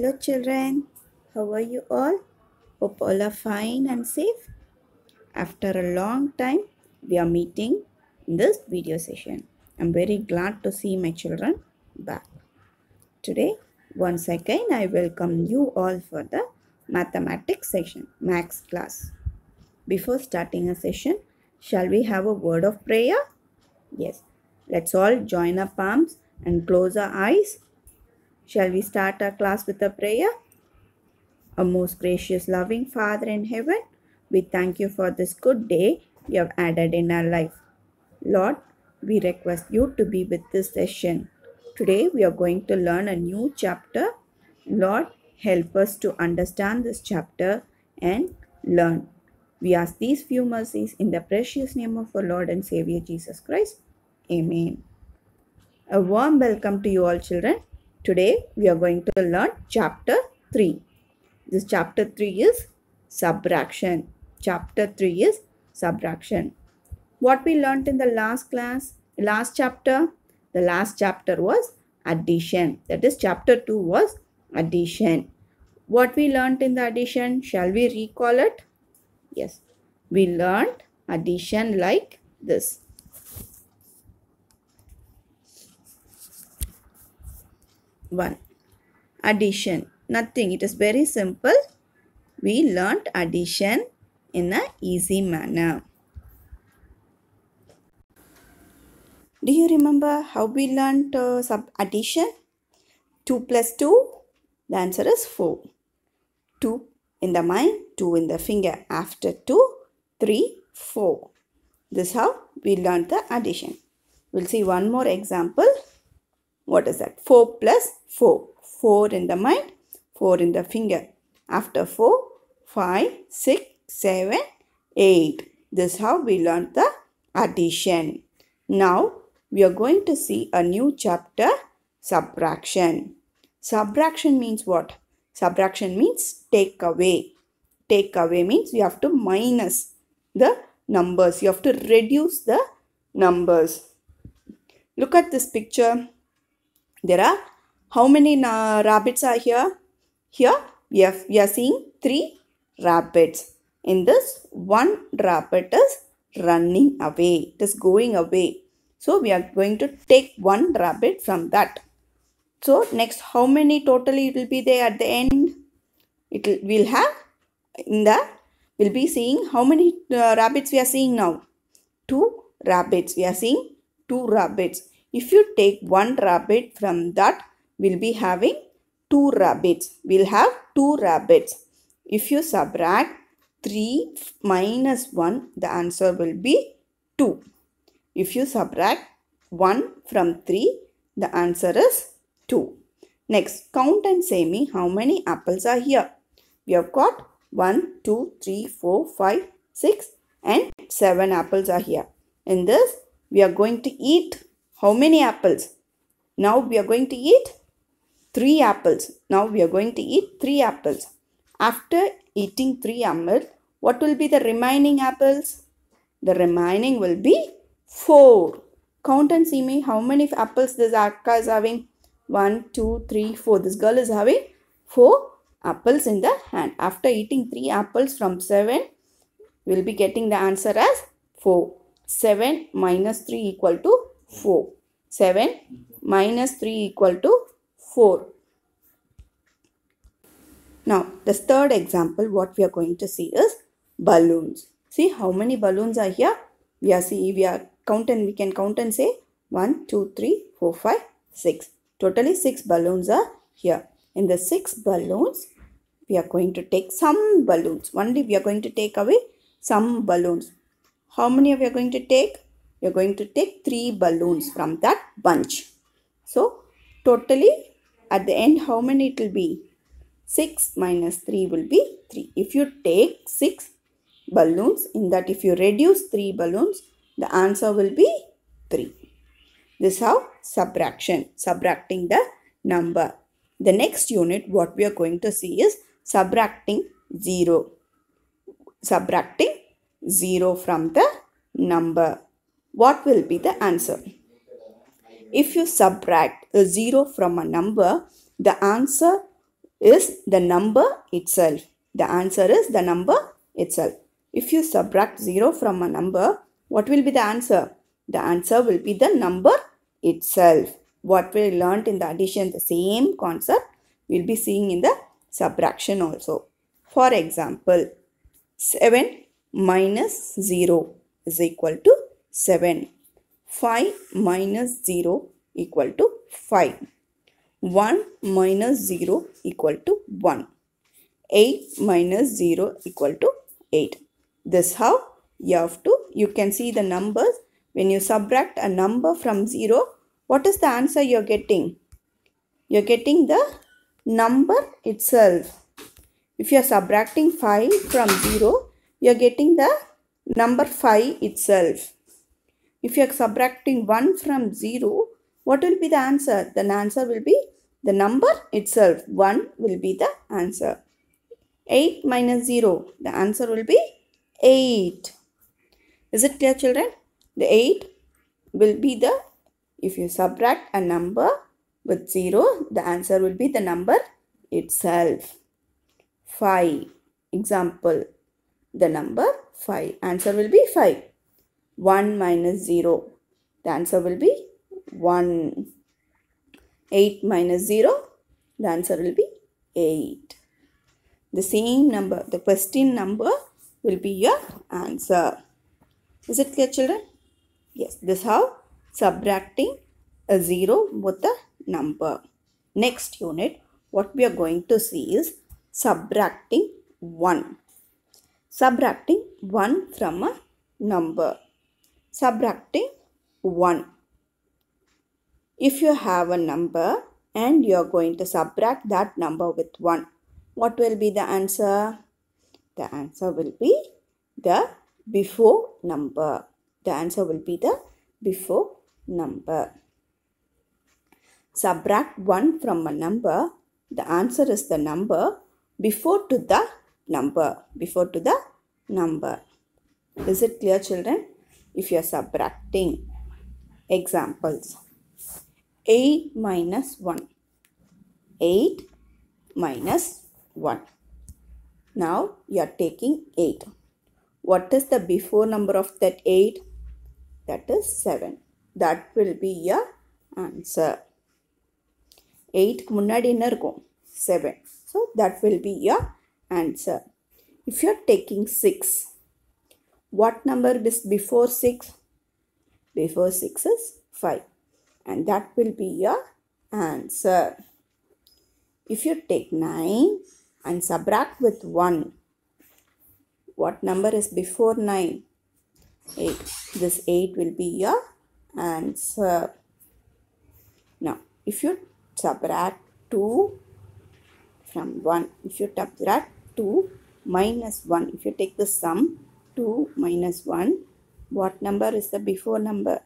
Hello, children. How are you all? Hope all are fine and safe. After a long time, we are meeting in this video session. I'm very glad to see my children back. Today, once again, I welcome you all for the mathematics session, maths class. Before starting a session, shall we have a word of prayer? Yes. Let's all join our palms and close our eyes Shall we start our class with a prayer? Our most gracious, loving Father in heaven, we thank you for this good day you have added in our life. Lord, we request you to be with this session. Today we are going to learn a new chapter. Lord, help us to understand this chapter and learn. We ask these few mercies in the precious name of our Lord and Savior Jesus Christ. Amen. A warm welcome to you all, children. Today we are going to learn chapter 3. This chapter 3 is subtraction. Chapter 3 is subtraction. What we learnt in the last class, last chapter? The last chapter was addition. That is chapter 2 was addition. What we learnt in the addition? Shall we recall it? Yes. We learnt addition like this. 1. Addition. Nothing. It is very simple. We learnt addition in a easy manner. Do you remember how we learnt uh, sub addition? 2 plus 2. The answer is 4. 2 in the mind, 2 in the finger. After 2, 3, 4. This is how we learnt the addition. We'll see one more example. What is that? 4 plus 4. 4 in the mind, 4 in the finger. After 4, 5, 6, 7, 8. This is how we learned the addition. Now, we are going to see a new chapter, subtraction. Subtraction means what? Subtraction means take away. Take away means you have to minus the numbers. You have to reduce the numbers. Look at this picture. There are how many uh, rabbits are here? Here we are, we are seeing three rabbits. In this, one rabbit is running away. It is going away. So we are going to take one rabbit from that. So next, how many totally it will be there at the end? It will we'll have in the we'll be seeing how many uh, rabbits we are seeing now. Two rabbits. We are seeing two rabbits. If you take one rabbit from that, we'll be having two rabbits. We'll have two rabbits. If you subtract 3 minus 1, the answer will be 2. If you subtract 1 from 3, the answer is 2. Next, count and say me how many apples are here. We have got 1, 2, 3, 4, 5, 6 and 7 apples are here. In this, we are going to eat how many apples? Now we are going to eat 3 apples. Now we are going to eat 3 apples. After eating 3 apples, what will be the remaining apples? The remaining will be 4. Count and see me how many apples this Akka is having. 1, 2, 3, 4. This girl is having 4 apples in the hand. After eating 3 apples from 7, we will be getting the answer as 4. 7 minus 3 equal to 4. 7 minus 3 equal to 4. Now, the third example, what we are going to see is balloons. See how many balloons are here? We are see we are count and we can count and say 1, 2, 3, 4, 5, 6. Totally 6 balloons are here. In the 6 balloons, we are going to take some balloons. Only we are going to take away some balloons. How many are we are going to take? You're going to take three balloons from that bunch. So, totally at the end, how many it will be? 6 minus 3 will be 3. If you take 6 balloons, in that if you reduce 3 balloons, the answer will be 3. This is how subtraction, subtracting the number. The next unit, what we are going to see is subtracting 0. Subtracting 0 from the number what will be the answer? If you subtract a 0 from a number, the answer is the number itself. The answer is the number itself. If you subtract 0 from a number, what will be the answer? The answer will be the number itself. What we learnt in the addition, the same concept we'll be seeing in the subtraction also. For example, 7 minus 0 is equal to 7. 5 minus 0 equal to 5. 1 minus 0 equal to 1. 8 minus 0 equal to 8. This how you have to, you can see the numbers. When you subtract a number from 0, what is the answer you're getting? You're getting the number itself. If you're subtracting 5 from 0, you're getting the number 5 itself. If you're subtracting 1 from 0, what will be the answer? The answer will be the number itself. 1 will be the answer. 8 minus 0, the answer will be 8. Is it clear children? The 8 will be the, if you subtract a number with 0, the answer will be the number itself. 5. Example, the number 5. Answer will be 5. 1 minus 0. The answer will be 1. 8 minus 0. The answer will be 8. The same number, the question number will be your answer. Is it clear children? Yes, this how subtracting a 0 with a number. Next unit, what we are going to see is subtracting 1. Subtracting 1 from a number. Subtracting 1. If you have a number and you are going to subtract that number with 1, what will be the answer? The answer will be the before number. The answer will be the before number. Subtract 1 from a number. The answer is the number before to the number. Before to the number. Is it clear children? If you are subtracting examples. 8 minus 1. 8 minus 1. Now you are taking 8. What is the before number of that 8? That is 7. That will be your answer. 8 முன்னாடி என்ன இருக்கும் 7. So that will be your answer. If you are taking 6, what number is before 6? Before 6 is 5. And that will be your answer. If you take 9 and subtract with 1, what number is before 9? 8. This 8 will be your answer. Now, if you subtract 2 from 1, if you subtract 2 minus 1, if you take the sum 2 minus 1, what number is the before number?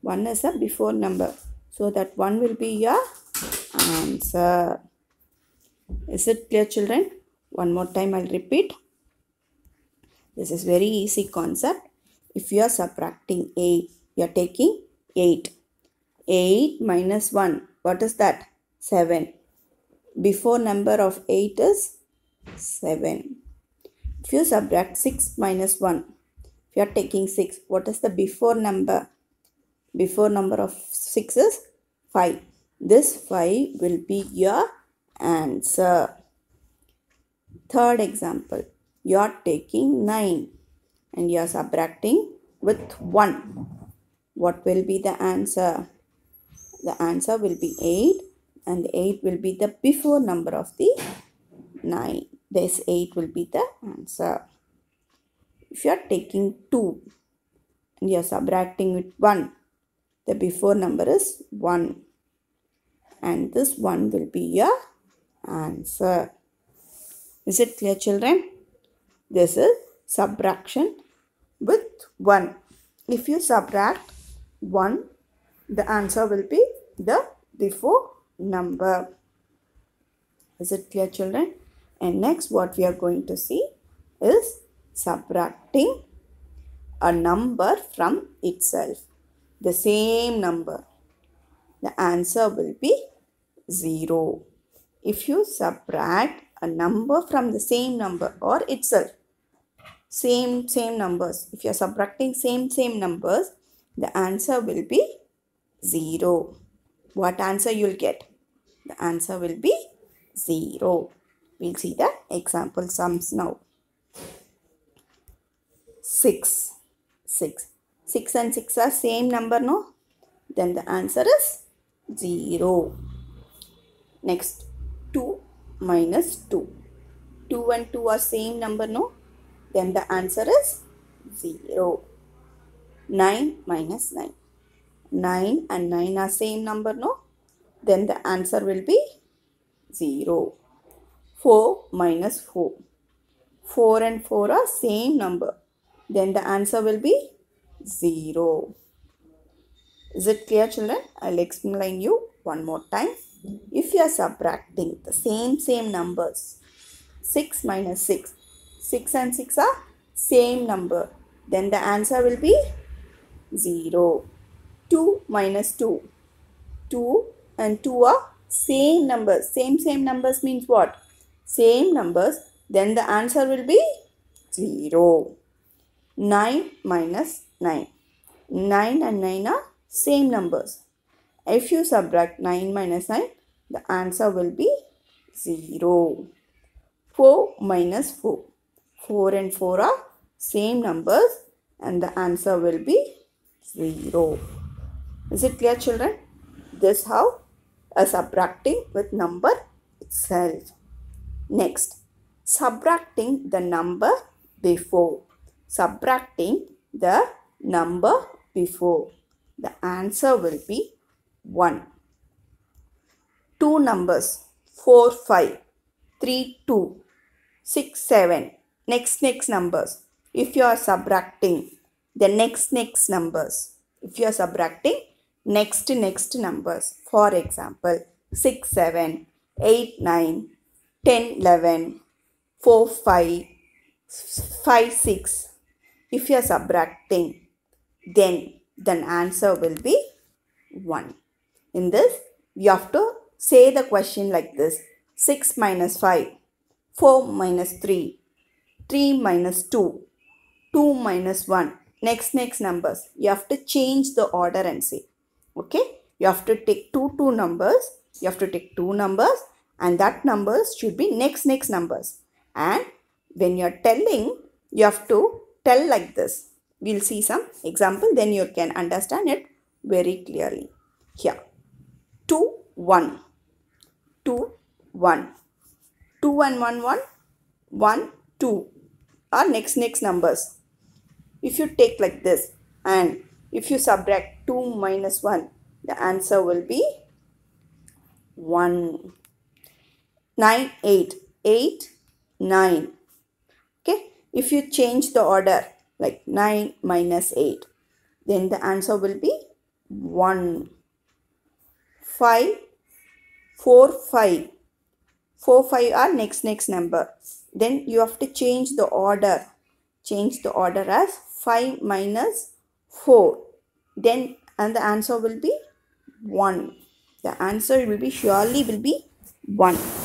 1 is a before number. So that 1 will be your answer. Is it clear children? One more time I'll repeat. This is very easy concept. If you are subtracting 8, you are taking 8. 8 minus 1, what is that? 7. Before number of 8 is 7. If you subtract 6 minus 1, if you are taking 6, what is the before number? Before number of 6 is 5. This 5 will be your answer. Third example, you are taking 9 and you are subtracting with 1. What will be the answer? The answer will be 8 and 8 will be the before number of the 9. This 8 will be the answer. If you are taking 2 and you are subtracting with 1, the before number is 1 and this 1 will be your answer. Is it clear children? This is subtraction with 1. If you subtract 1, the answer will be the before number. Is it clear children? And next what we are going to see is subtracting a number from itself. The same number. The answer will be 0. if you subtract a number from the same number or itself, same, same numbers, if you are subtracting same, same numbers, the answer will be 0. What answer you will get? The answer will be 0. We'll see the example sums now. 6. 6. 6 and 6 are same number, no? Then the answer is 0. Next, 2 minus 2. 2 and 2 are same number, no? Then the answer is 0. 9 minus 9. 9 and 9 are same number, no? Then the answer will be 0. 4 minus 4. 4 and 4 are same number. Then the answer will be 0. Is it clear children? I'll explain you one more time. If you are subtracting the same same numbers 6 minus 6 6 and 6 are same number then the answer will be 0 2 minus 2 2 and 2 are same numbers same same numbers means what same numbers then the answer will be 0 9 minus 9 9 and 9 are same numbers. If you subtract 9 minus 9 the answer will be 0 4 minus 4 4 and 4 are same numbers and the answer will be 0 is it clear children? This how a subtracting with number itself next subtracting the number before. Subtracting the number before. The answer will be 1 two numbers 4 5 3 2 6 7 next next numbers. If you are subtracting the next next numbers. If you are subtracting next next numbers. For example 6 7 8 9 10 11 4 5 5 6 if you are subtracting then the answer will be 1 in this you have to say the question like this. 6 minus 5 4 minus 3 3 minus 2 2 minus 1 next next numbers. You have to change the order and say okay? You have to take two two numbers. You have to take two numbers and that numbers should be next next numbers. And when you're telling you have to tell like this. We'll see some example then you can understand it very clearly. Here. 2 1 2 1 2 and 1 1 1 2 are next next numbers. If you take like this and if you subtract 2 minus 1 the answer will be 1 9 8 8 9 okay? If you change the order like 9 minus 8 then the answer will be 1 5 4 5 4 5 are next next number. Then you have to change the order. Change the order as 5 minus 4 then and the answer will be 1 the answer will be surely will be 1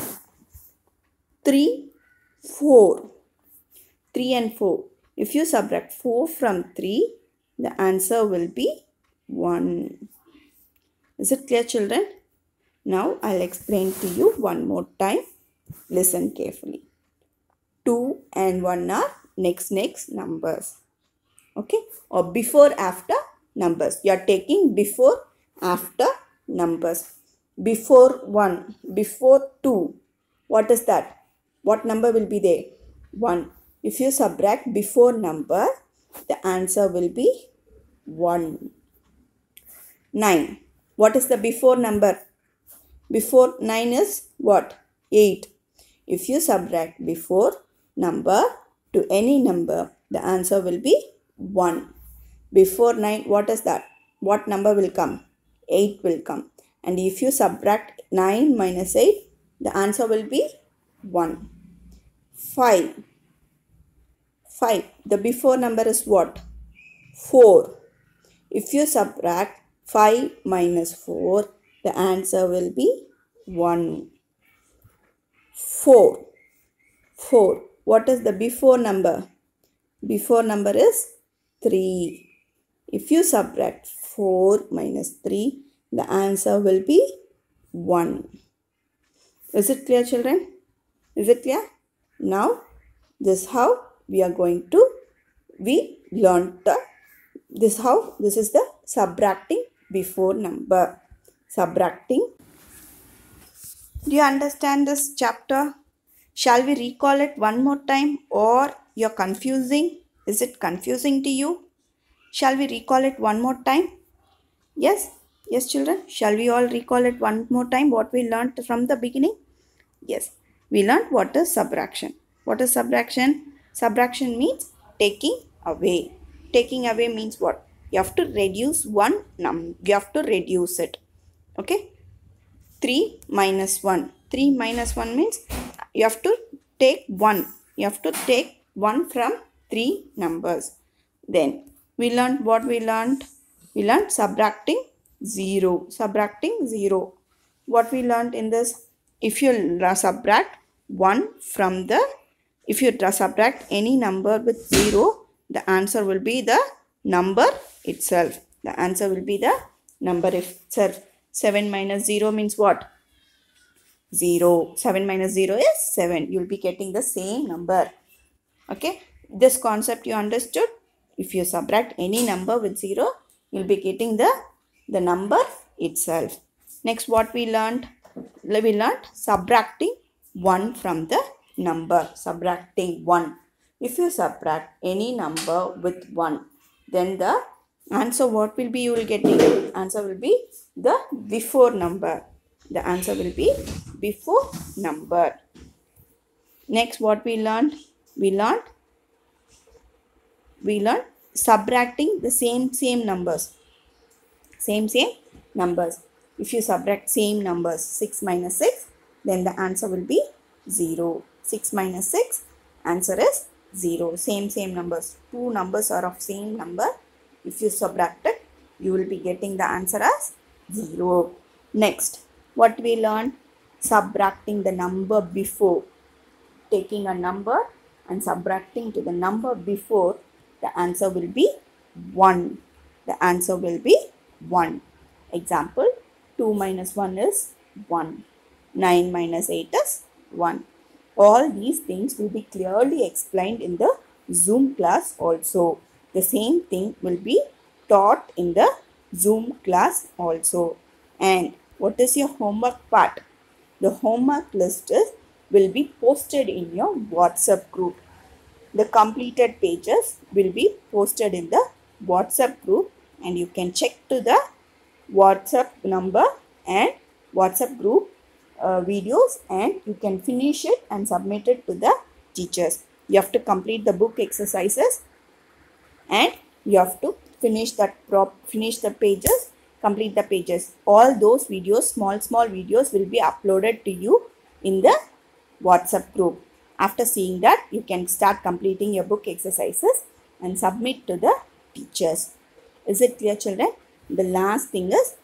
3 4 3 and 4 if you subtract 4 from 3 the answer will be 1 is it clear children? Now i'll explain to you one more time. Listen carefully. 2 and 1 are next next numbers. Okay? Or before after numbers. You are taking before after numbers. Before 1 before 2 what is that what number will be there? 1 if you subtract before number the answer will be 1 9 what is the before number? Before 9 is what? 8 if you subtract before number to any number the answer will be 1 before 9 what is that? What number will come? 8 will come. And if you subtract 9 minus 8 the answer will be 1 5 5 the before number is what 4 if you subtract 5 minus 4 the answer will be 1 4. 4. What is the before number? Before number is 3. If you subtract 4 minus 3, the answer will be 1. Is it clear children? Is it clear? Now, this how we are going to, we learned the, this how, this is the subtracting before number. Subtracting. Do you understand this chapter? Shall we recall it one more time or you're confusing? Is it confusing to you? Shall we recall it one more time? Yes? Yes, children? Shall we all recall it one more time what we learned from the beginning? Yes. We learned what is subtraction. What is subtraction? Subtraction means taking away. Taking away means what? You have to reduce one num. You have to reduce it. Okay? 3 minus 1. 3 minus 1 means you have to take 1. You have to take 1 from 3 numbers. Then we learned what we learned. We learned subtracting 0. Subtracting 0. What we learned in this? If you subtract 1 from the, if you subtract any number with 0, the answer will be the number itself. The answer will be the number itself. 7 minus 0 means what? 0. 7 minus 0 is 7. You will be getting the same number. Okay. This concept you understood. If you subtract any number with 0, you will be getting the, the number itself. Next what we learned? We learned subtracting 1 from the number. Subtracting 1. If you subtract any number with 1, then the answer what will be you will getting? Answer will be the before number. The answer will be before number. Next what we learned? We learned we learned subtracting the same same numbers. Same same numbers. If you subtract same numbers 6 minus 6 then the answer will be 0. 6 minus 6 answer is 0. Same same numbers. Two numbers are of same number. If you subtract it you will be getting the answer as 0. Next what we learned subtracting the number before taking a number and subtracting to the number before the answer will be 1 the answer will be 1 example 2 minus 1 is 1 9 minus 8 is 1 all these things will be clearly explained in the zoom class also. The same thing will be taught in the zoom class also. And what is your homework part? The homework list is, will be posted in your WhatsApp group. The completed pages will be posted in the WhatsApp group and you can check to the WhatsApp number and WhatsApp group uh, videos and you can finish it and submit it to the teachers. You have to complete the book exercises and you have to finish that prop finish the pages complete the pages. All those videos small small videos will be uploaded to you in the whatsapp group. After seeing that you can start completing your book exercises and submit to the teachers. Is it clear children? The last thing is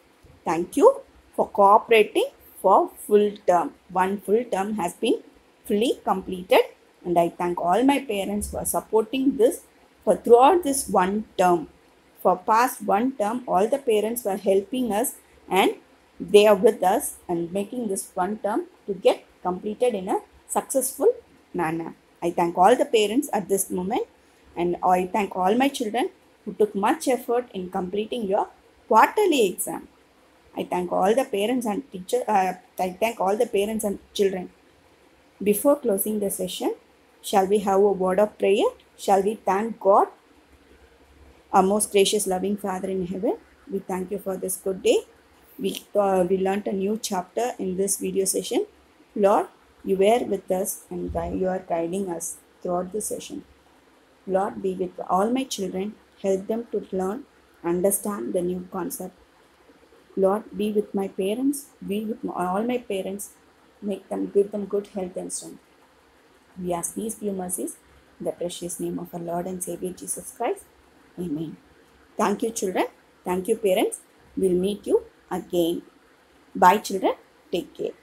thank you for cooperating for full term one full term has been fully completed and i thank all my parents for supporting this for throughout this one term for past one term all the parents were helping us and they are with us and making this one term to get completed in a successful manner. I thank all the parents at this moment and I thank all my children who took much effort in completing your quarterly exam. I thank all the parents and teacher. Uh, I thank all the parents and children. Before closing the session, shall we have a word of prayer? Shall we thank God our most gracious, loving Father in heaven, we thank you for this good day. We, uh, we learnt a new chapter in this video session. Lord, you were with us and you are guiding us throughout the session. Lord, be with all my children. Help them to learn, understand the new concept. Lord, be with my parents. Be with all my parents. Make them, give them good health and strength. We ask these few mercies in the precious name of our Lord and Savior Jesus Christ. Amen. Thank you, children. Thank you, parents. We'll meet you again. Bye, children. Take care.